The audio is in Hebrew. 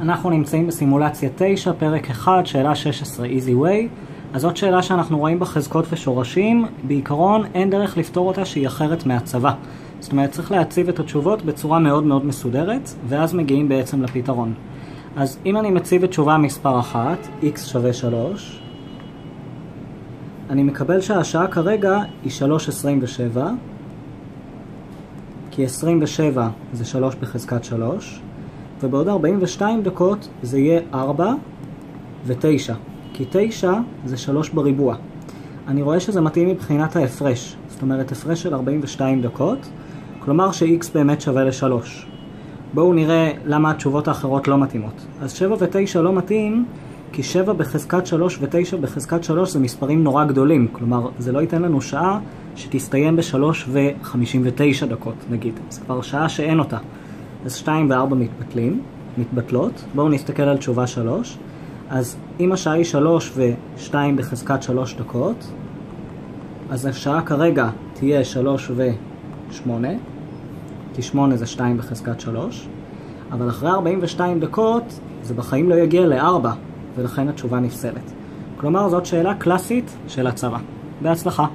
אנחנו נמצאים בסימולציה 9, פרק 1, שאלה 16, Easy Way. אז זאת שאלה שאנחנו רואים בה חזקות ושורשים. בעיקרון אין דרך לפתור אותה שהיא אחרת מהצבא. זאת אומרת, צריך להציב את התשובות בצורה מאוד מאוד מסודרת, ואז מגיעים בעצם לפתרון. אז אם אני מציב את תשובה מספר 1, x שווה 3, אני מקבל שהשעה כרגע היא 3.27, כי 27 זה 3 בחזקת 3, ובעוד 42 דקות זה יהיה 4 ו-9, כי 9 זה 3 בריבוע. אני רואה שזה מתאים מבחינת ההפרש, זאת אומרת הפרש של 42 דקות, כלומר ש-x באמת שווה ל-3. בואו נראה למה התשובות האחרות לא מתאימות. אז 7 ו-9 לא מתאים, כי 7 בחזקת 3 ו-9 בחזקת 3 זה מספרים נורא גדולים, כלומר זה לא ייתן לנו שעה שתסתיים ב-3 ו-59 דקות נגיד, זה כבר שעה שאין אותה. אז 2 ו-4 מתבטלים, מתבטלות, בואו נסתכל על תשובה 3. אז אם השעה היא 3 ו-2 בחזקת 3 דקות, אז השעה כרגע תהיה 3 ו-8, כי 8 זה 2 בחזקת 3, אבל אחרי 42 דקות זה בחיים לא יגיע ל-4, ולכן התשובה נפסלת. כלומר, זאת שאלה קלאסית של הצבא. בהצלחה.